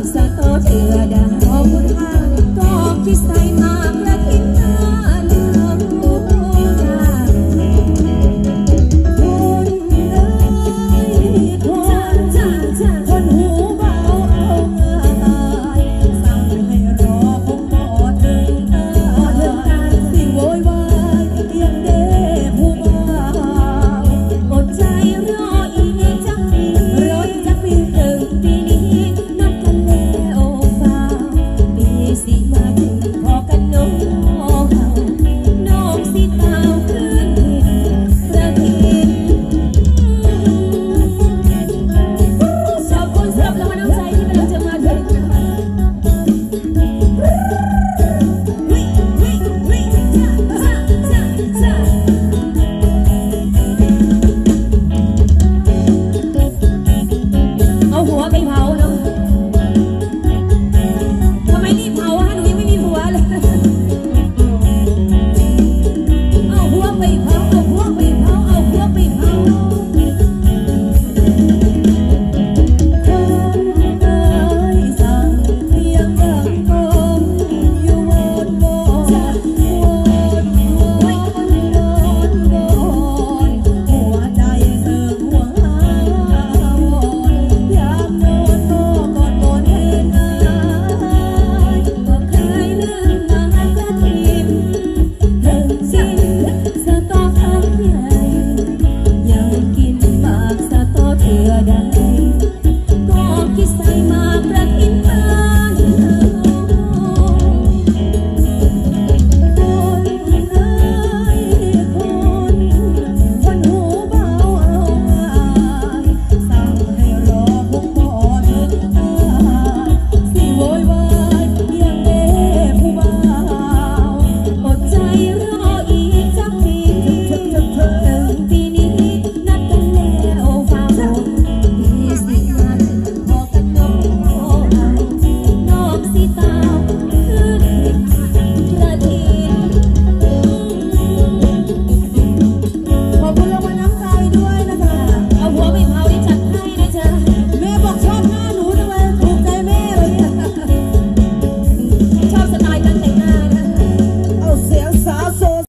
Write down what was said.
làm sao thừa đàn